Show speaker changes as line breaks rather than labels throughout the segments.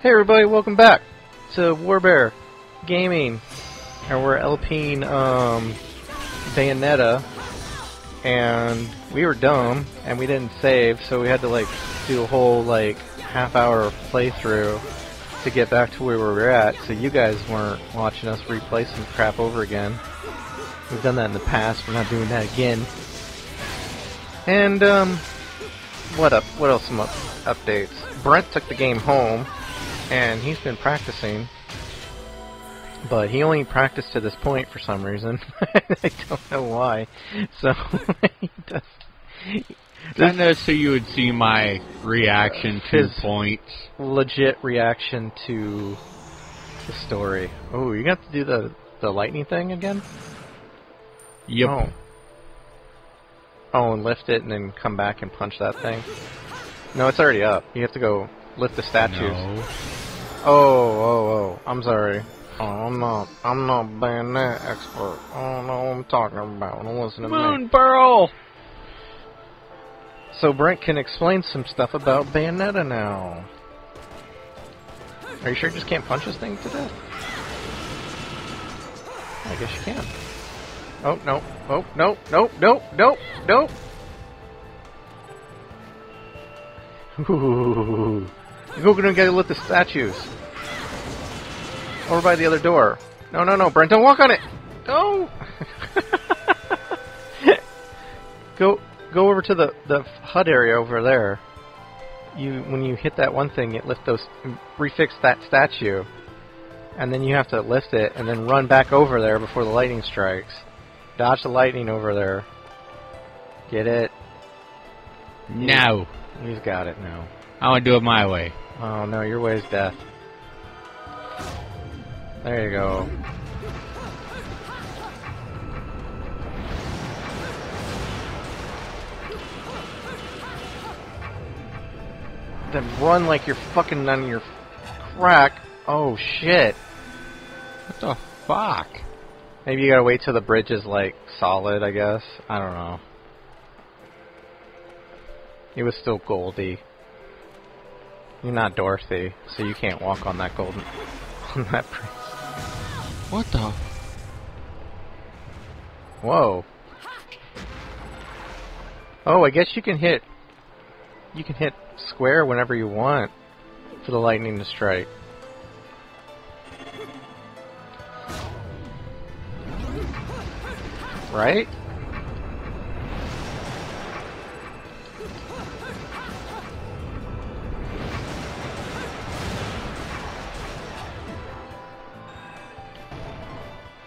Hey everybody, welcome back to Warbear Gaming. And we're LPing um, Bayonetta. And we were dumb, and we didn't save, so we had to like do a whole like half hour playthrough to get back to where we were at, so you guys weren't watching us replay some crap over again. We've done that in the past, we're not doing that again. And um, what up? What else? Some up updates. Brent took the game home, and he's been practicing. But he only practiced to this point for some reason. I don't know why. So he does.
This so you would see my reaction to
His-
points.
legit reaction to the story. Oh, you got to do the the lightning thing again?
Yep.
Oh. Oh, and lift it and then come back and punch that thing. No, it's already up. You have to go lift the statues.
No.
Oh, oh, oh. I'm sorry. Oh, I'm not. I'm not bayonet expert. I don't know what I'm talking about. Don't listen to me.
Moon Pearl!
So Brent can explain some stuff about Bayonetta now. Are you sure you just can't punch this thing to death? I guess you can. Oh, no. Oh, no, no, no, no, no! Ooh. You're gonna get lift the statues. Over by the other door. No, no, no, Brent, don't walk on it! No! go, go over to the the HUD area over there. You when you hit that one thing, it lift those refix that statue, and then you have to lift it and then run back over there before the lightning strikes. Dodge the lightning over there. Get it?
No.
He's got it now.
I want to do it my way.
Oh no, your way is death. There you go. Then run like you're fucking none of your crack. Oh shit.
What the fuck?
Maybe you gotta wait till the bridge is like solid, I guess. I don't know. It was still Goldie. You're not Dorothy, so you can't walk on that golden on that.
What the?
Whoa. Oh, I guess you can hit you can hit square whenever you want for the lightning to strike. Right?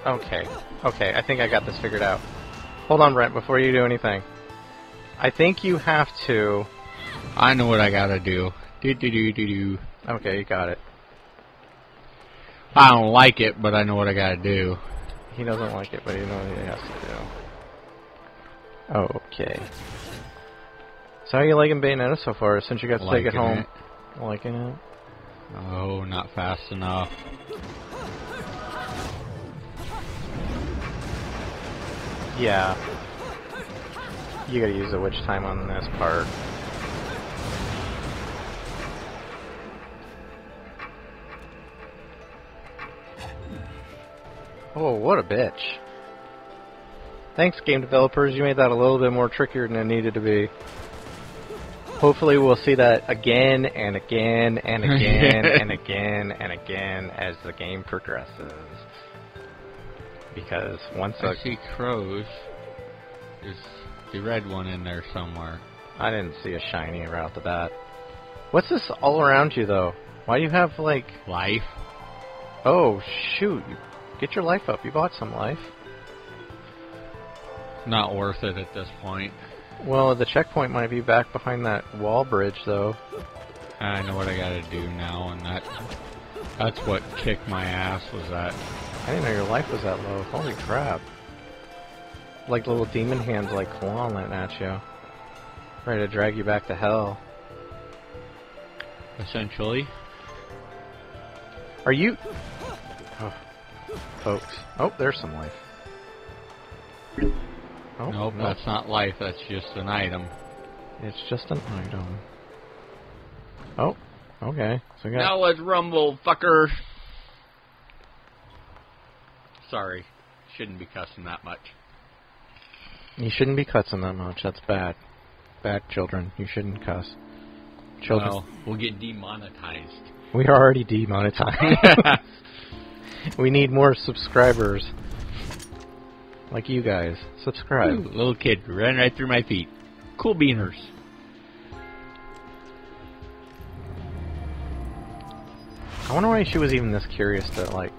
Okay. Okay, I think I got this figured out. Hold on, Brent, before you do anything. I think you have to.
I know what I gotta do. Do do do do do.
Okay, you got it.
I don't like it, but I know what I gotta do.
He doesn't like it, but he knows what he has to do. Okay. So how are you liking Bayonetta so far, since you got to take it home?
it.
Liking it?
Oh, not fast enough.
Yeah. You gotta use the witch time on this part. Oh, what a bitch. Thanks, game developers. You made that a little bit more trickier than it needed to be. Hopefully, we'll see that again and again and again and again and again as the game progresses. Because once a
I see crows. There's the red one in there somewhere.
I didn't see a shiny right off the bat. What's this all around you though? Why do you have like?
Life.
Oh shoot! You- Get your life up. You bought some life.
Not worth it at this point.
Well, the checkpoint might be back behind that wall bridge though.
I know what I gotta do now, and that that's what kicked my ass was that.
I didn't know your life was that low. Holy crap! Like little demon hands, like clawing at you, ready to drag you back to hell.
Essentially,
Are you? Oh, folks. Oh, there's some life. Oh,
nope,
no.
that's not life. That's just an item.
It's just an item. Oh. Okay. So we got
Now let's rumble, fucker. Sorry. Shouldn't be cussing that much.
You shouldn't be cussing that much. That's bad. Bad children. You shouldn't cuss. Children.
Well, we'll get demonetized.
we are already demonetized. we need more subscribers. Like you guys. Subscribe.
Ooh, little kid ran right through my feet. Cool beaners.
I wonder why she was even this curious to, like,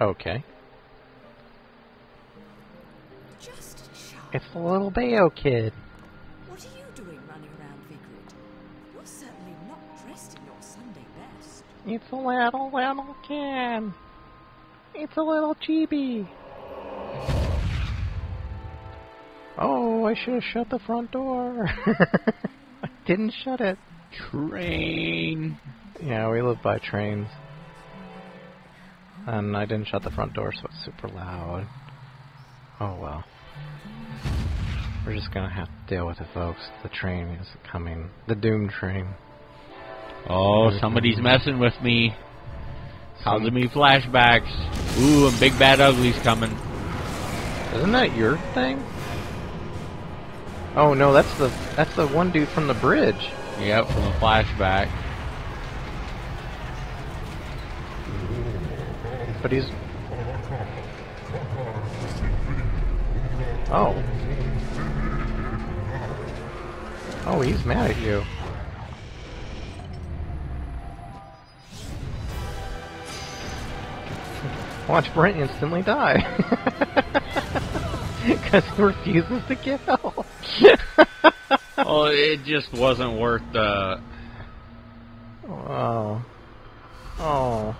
okay.
Just sharp.
It's the little Bayo kid.
What are you doing running around Vigrid? You're certainly not dressed in your Sunday best.
It's a little, little kid. It's a little chibi. Oh, I should have shut the front door. I didn't shut it.
Train.
Yeah, we live by trains. And I didn't shut the front door, so it's super loud. Oh well. We're just gonna have to deal with it, folks. The train is coming. The doom train.
Oh, somebody's messing with me. Causing me flashbacks. Ooh, and Big Bad Ugly's coming.
Isn't that your thing? Oh no, that's the that's the one dude from the bridge.
Yep, from the flashback.
But he's Oh. Oh, he's mad at you. Watch Brent instantly die. Because he refuses to get help.
oh, it just wasn't worth the.
oh. Oh.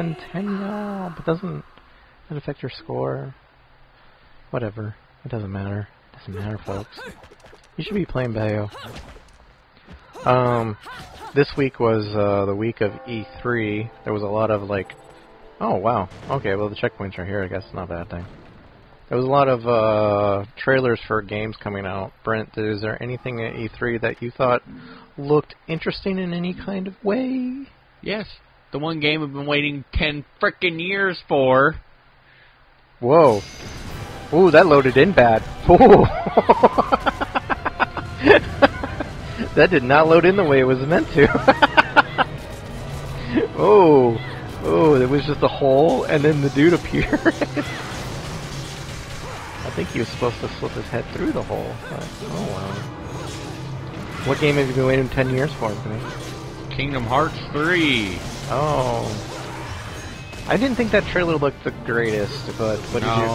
Continue. But doesn't it affect your score? Whatever. It doesn't matter. It doesn't matter, folks. You should be playing Bayo. Um, this week was uh, the week of E3. There was a lot of like, oh wow, okay, well the checkpoints are here. I guess it's not a bad thing. There was a lot of uh, trailers for games coming out. Brent, is there anything at E3 that you thought looked interesting in any kind of way?
Yes, the one game I've been waiting ten frickin' years for.
Whoa. Ooh, that loaded in bad. Ooh. that did not load in the way it was meant to. oh. Oh, there was just a hole and then the dude appeared. I think he was supposed to slip his head through the hole. But, oh wow. What game have you been waiting 10 years for?
Kingdom Hearts 3.
Oh. I didn't think that trailer looked the greatest, but what did you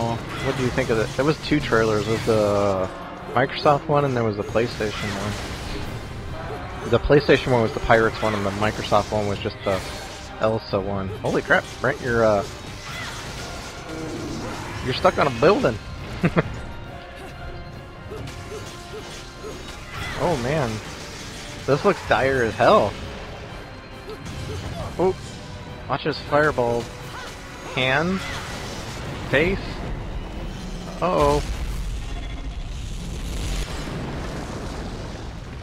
what do you think of it? There was two trailers. There was the Microsoft one and there was the PlayStation one. The PlayStation one was the Pirates one and the Microsoft one was just the Elsa one. Holy crap, Brent, you're uh you're stuck on a building. oh man. This looks dire as hell. Oh, watch his fireball. Hands. Face. Uh oh.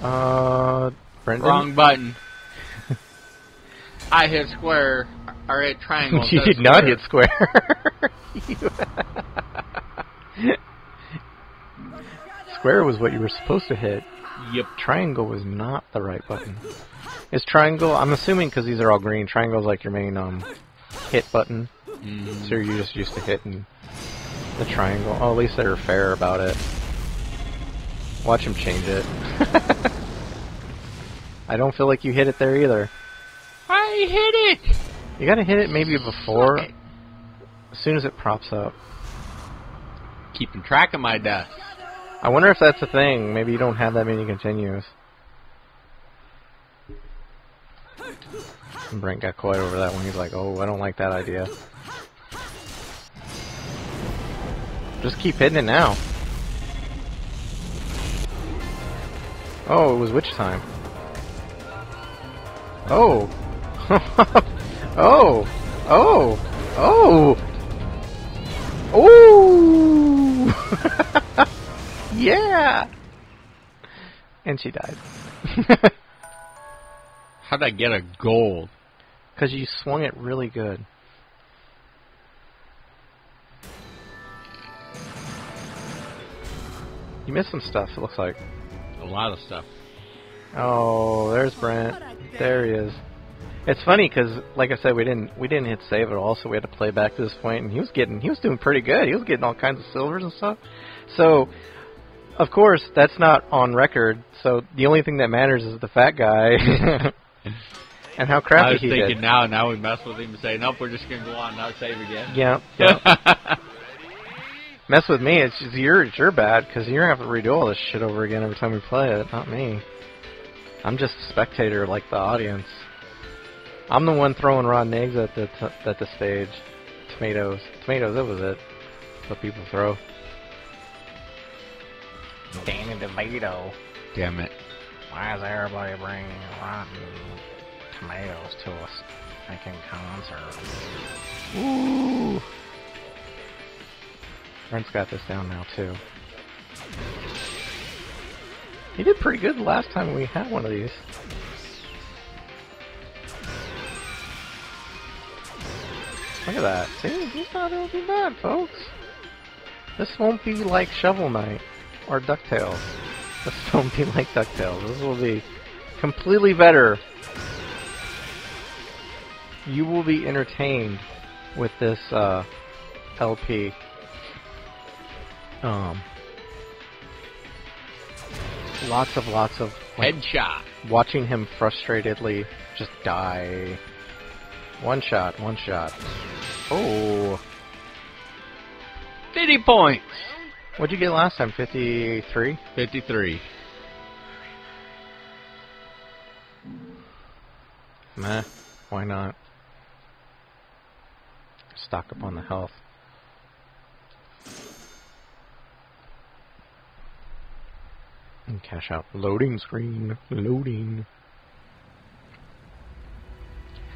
Uh, Brendan?
Wrong button. I hit square. Or hit triangle.
you did
of
not hit square. square was what you were supposed to hit.
Yep.
Triangle was not the right button. Is triangle? I'm assuming because these are all green. Triangle's like your main um hit button.
Mhm.
So you're just used to hitting the triangle. Oh, at least they're fair about it. Watch him change it. I don't feel like you hit it there either.
I hit it.
You gotta hit it maybe before,
it.
as soon as it props up.
Keeping track of my death.
I wonder if that's a thing. Maybe you don't have that many continues. Brent got quiet over that one. He's like, oh, I don't like that idea. Just keep hitting it now. Oh, it was witch time. Oh. oh. Oh. Oh. Oh. yeah! And she died.
How'd I get a gold?
Because you swung it really good. You missed some stuff, it looks like.
A lot of stuff.
Oh, there's Brent. There he is. It's funny because, like I said, we didn't we didn't hit save at all, so we had to play back to this point, and he was getting he was doing pretty good. He was getting all kinds of silvers and stuff. So, of course, that's not on record. So the only thing that matters is the fat guy and how crappy I
was
he
thinking
did.
now, now we mess with him and say, nope, we're just gonna go on and not save again.
Yeah, yeah. Mess with me, it's just you're it's your bad because you're gonna have to redo all this shit over again every time we play it, not me. I'm just a spectator, like the audience. I'm the one throwing rotten eggs at the t- at the stage. Tomatoes, tomatoes. That was it. What people throw. Damn tomato!
Damn it.
Why is everybody bringing rotten tomatoes to us? Making concert. Ooh. Brent's got this down now too. He did pretty good the last time we had one of these. Look at that. See, he's not doing too bad, folks. This won't be like Shovel Knight or DuckTales. This won't be like DuckTales. This will be completely better. You will be entertained with this uh, LP. Um, lots of lots of like,
Headshot.
watching him frustratedly just die. One shot, one shot. Oh,
50 points.
What'd you get last time? Fifty-three.
53.
Meh. Why not? Stock up on the health. And cash out. Loading screen. Loading.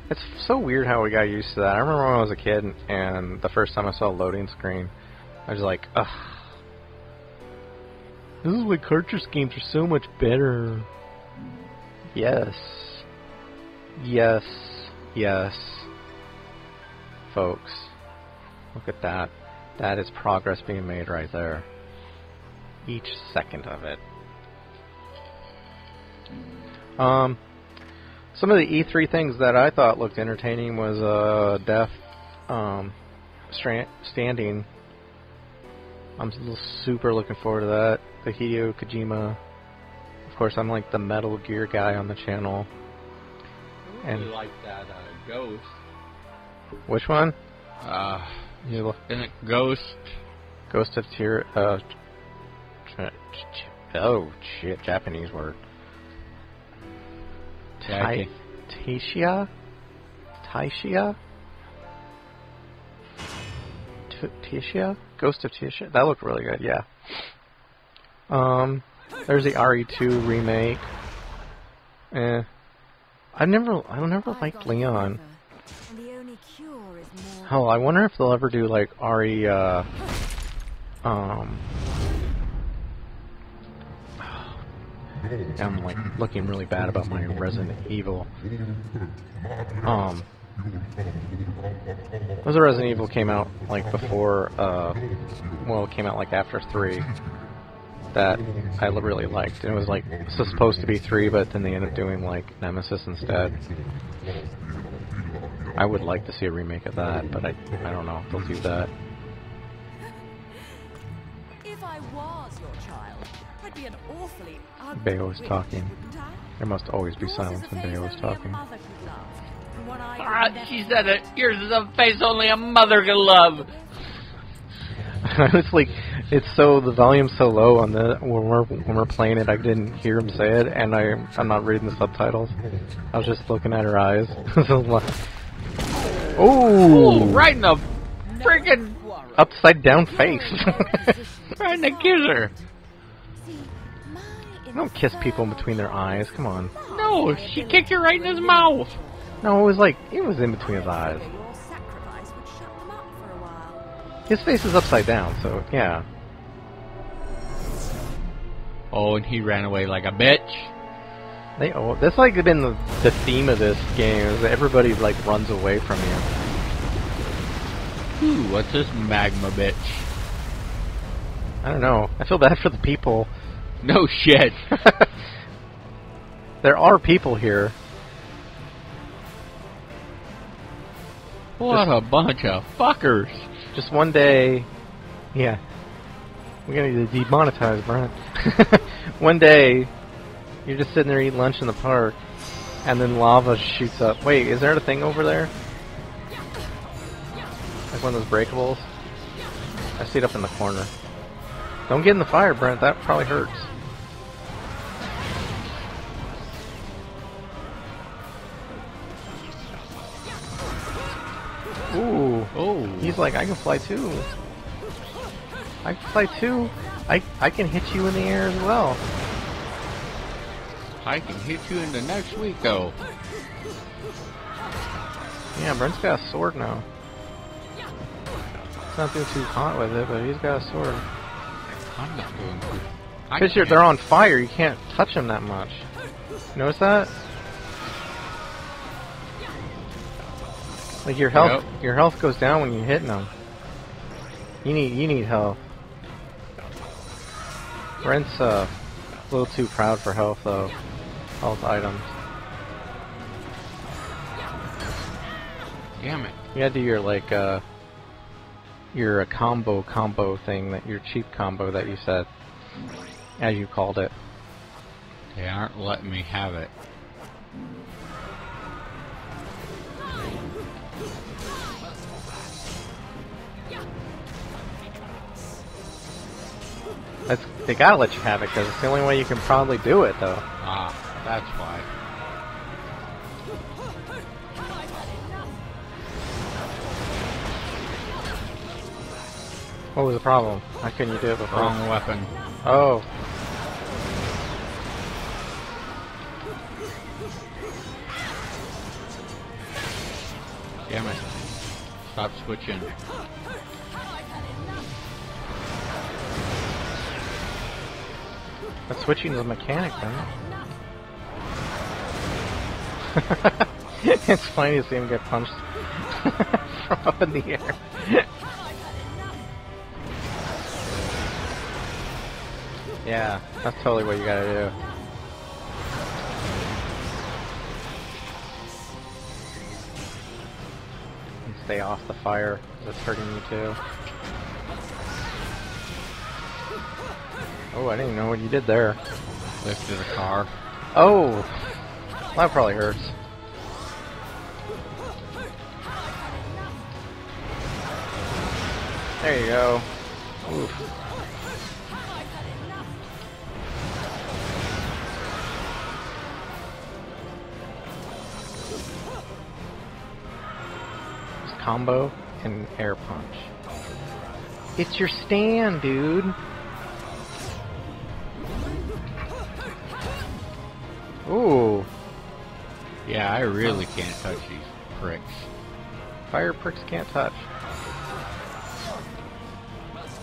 It's so weird how we got used to that. I remember when I was a kid and the first time I saw a loading screen, I was like, ugh. This is why cartridge games are so much better. Yes. Yes. Yes. Folks. Look at that. That is progress being made right there. Each second of it. Um, some of the E3 things that I thought looked entertaining was uh, Death um, Stranding. I'm super looking forward to that. The Hideo Kojima. Of course, I'm like the Metal Gear guy on the channel.
And
And-
like that uh, ghost.
Which one?
Uh,
You look-
isn't it Ghost?
Ghost of Tyr. Uh, oh shit! Japanese word.
I
Tai- Taishia? Taishia? T- Tishia? Ghost of Tishia? That looked really good, yeah. Um, there's the RE2 remake. Eh. I've never, I never liked Leon. Hell, I wonder if they'll ever do like RE, uh, um, I'm like looking really bad about my Resident Evil. Um, was the Resident Evil came out like before, uh, well, it came out like after three. That I really liked. And it was like supposed to be three, but then they ended up doing like Nemesis instead. I would like to see a remake of that, but I I don't know if they'll do that.
If I was your child, I'd be an awfully ugly
Bayo is talking. There must always be silence when Bayo is talking.
Mother could love, and one I
Ah, she said it. Yours is a face only a mother can love.
it's like it's so the volume's so low on the when we're when we're playing it, I didn't hear him say it, and I I'm not reading the subtitles. I was just looking at her eyes. So, like-
Oh, right in the freaking
upside down face.
right in the kisser.
don't kiss people in between their eyes. Come on.
No, she kicked you right in his mouth.
No, it was like it was in between his eyes.
Your sacrifice would shut them up for a while.
His face is upside down, so yeah.
Oh, and he ran away like a bitch.
They oh, that's like been the, the theme of this game is that everybody like runs away from you.
Ooh, what's this magma bitch?
I don't know. I feel bad for the people.
No shit.
there are people here.
What a bunch of fuckers.
Just one day, yeah. We're gonna need to demonetize Brent. one day, you're just sitting there eating lunch in the park, and then lava shoots up. Wait, is there a thing over there? Like one of those breakables? I see it up in the corner. Don't get in the fire, Brent. That probably hurts. He's like, I can fly too. I can fly too. I I can hit you in the air as well.
I can hit you in the next week, though.
Yeah, Brent's got a sword now. He's not doing too hot with it, but he's got a sword.
I'm not doing good.
Because they're on fire, you can't touch them that much. Notice that? Like your health,
Yep.
your health goes down when you're hitting them. You need, you need health. Brent's uh, a little too proud for health though. Health items.
Damn it.
You gotta do your like uh, your uh, combo combo thing that your cheap combo that you said, as you called it.
They aren't letting me have it.
They gotta let you have it because it's the only way you can probably do it though.
Ah, that's why.
What was the problem? How couldn't you do it before?
Wrong weapon.
Oh,
Damn it. Stop switching.
But switching is a mechanic then. it's funny to see him get punched from up in the air. yeah, that's totally what you gotta do. Stay off the fire. it's hurting you too. Oh, I didn't even know what you did there.
Lifted a car.
Oh, that probably hurts. There you go. Oof. Combo and air punch. It's your stand, dude. Ooh,
Yeah, I really can't touch these pricks.
fire pricks can't touch.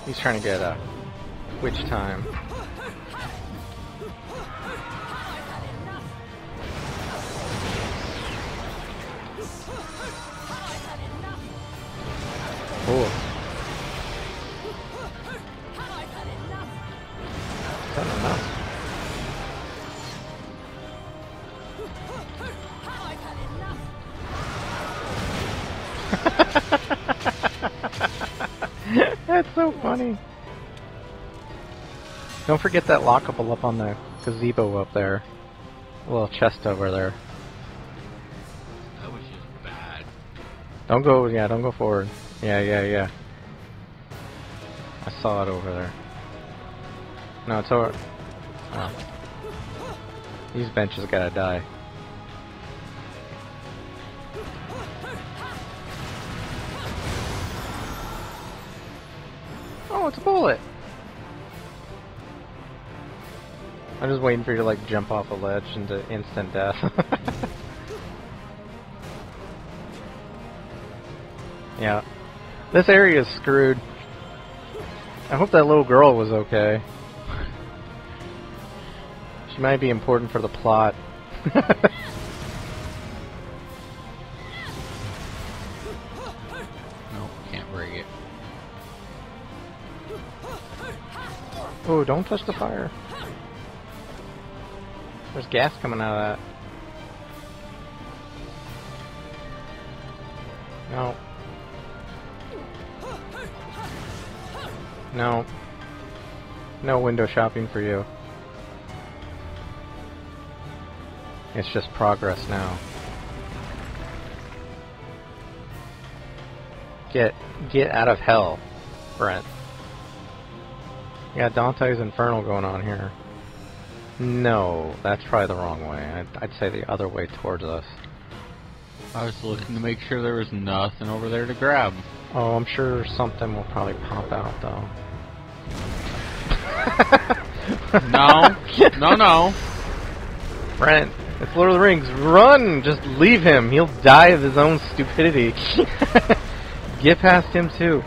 He's trying to get a witch time. Oh. That's so funny. Don't forget that lockable up on the gazebo up there. A little chest over there.
That was just bad.
Don't go, yeah, don't go forward. Yeah, yeah, yeah. I saw it over there. No, it's over. Oh. These benches gotta die. A bullet! I'm just waiting for you to like jump off a ledge into instant death. yeah. This area is screwed. I hope that little girl was okay. She might be important for the plot. don't touch the fire. There's gas coming out of that. No. No. No window shopping for you. It's just progress now. Get get out of hell, Brent. Yeah, Dante's Infernal going on here. No, that's probably the wrong way. I'd, I'd say the other way towards us.
I was looking to make sure there was nothing over there to grab.
Oh, I'm sure something will probably pop out though.
No, no, no.
Brent, it's Lord of the Rings. Run! Just leave him. He'll die of his own stupidity. Get past him too.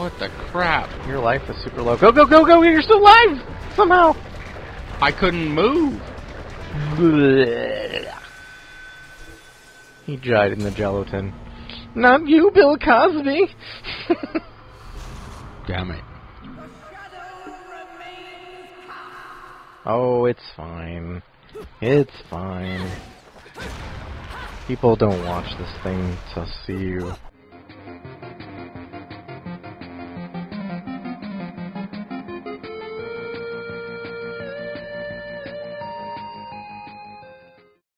What the crap?
Your life is super low. Go, go, go, go! You're still alive! Somehow!
I couldn't move.
He died in the gelatin. Not you, Bill Cosby!
Damn it.
oh, it's fine. It's fine. People don't watch this thing to see you.